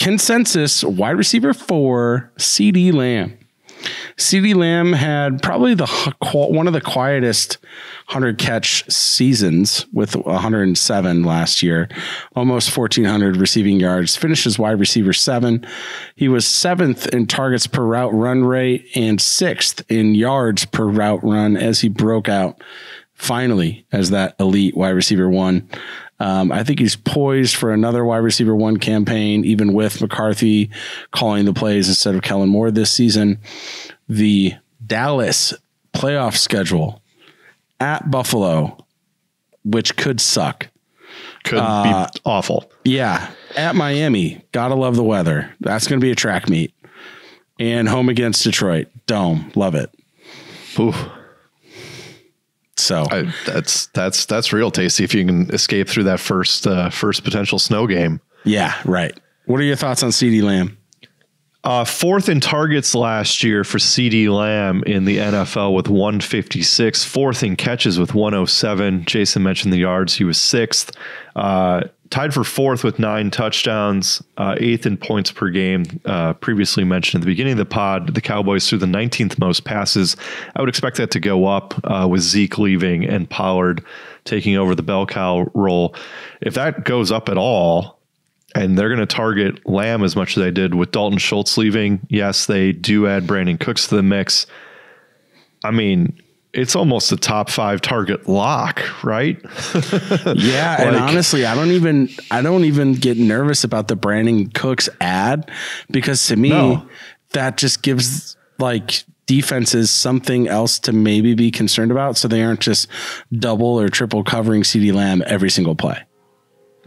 consensus wide receiver four, CeeDee Lamb. CeeDee Lamb had probably the one of the quietest 100 catch seasons with 107 last year, almost 1,400 receiving yards. Finishes wide receiver seven. He was seventh in targets per route run rate and sixth in yards per route run as he broke out finally as that elite wide receiver one. Um, I think he's poised for another wide receiver one campaign, even with McCarthy calling the plays instead of Kellen Moore this season. The Dallas playoff schedule at Buffalo, which could suck. Could uh, be awful. Yeah. At Miami, gotta love the weather. That's going to be a track meet. And home against Detroit, dome, love it. Ooh. So I, that's that's that's real tasty if you can escape through that first uh, first potential snow game. Yeah, right. What are your thoughts on CeeDee Lamb? Uh, fourth in targets last year for CeeDee Lamb in the NFL with 156. Fourth in catches with 107. Jason mentioned the yards. He was sixth. Uh, tied for fourth with nine touchdowns, uh, eighth in points per game. Uh, previously mentioned at the beginning of the pod, the Cowboys threw the 19th most passes. I would expect that to go up uh, with Zeke leaving and Pollard taking over the bell cow role. If that goes up at all, and they're going to target Lamb as much as they did with Dalton Schultz leaving. Yes, they do add Brandin Cooks to the mix. I mean, it's almost a top five target lock, right? yeah, like, and honestly, I don't even I don't even get nervous about the Brandin Cooks ad because to me no. that just gives like defenses something else to maybe be concerned about, so they aren't just double or triple covering CeeDee Lamb every single play.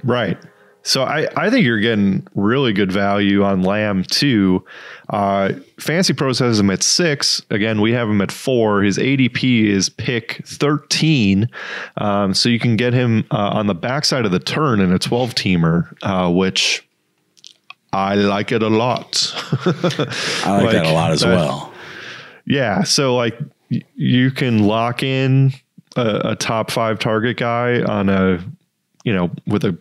Right. So I, I think you're getting really good value on Lamb too. Uh, Fantasy Pros has him at six. Again, we have him at four. His ADP is pick 13. Um, so you can get him uh, on the backside of the turn in a 12 teamer, uh, which I like it a lot. I like, like, that a lot as that, well. Yeah. So like you can lock in a, a top five target guy on a, you know, with a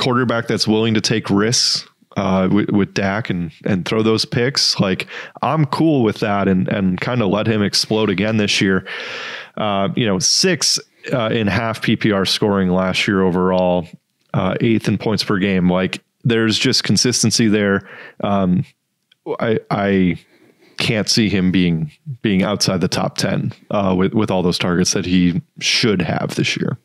quarterback that's willing to take risks uh, with, with Dak and and throw those picks, like I'm cool with that, and and kind of let him explode again this year. Uh, you know, six uh, in half PPR scoring last year overall, uh, eighth in points per game. Like there's just consistency there. Um, I I can't see him being being outside the top ten uh, with with all those targets that he should have this year.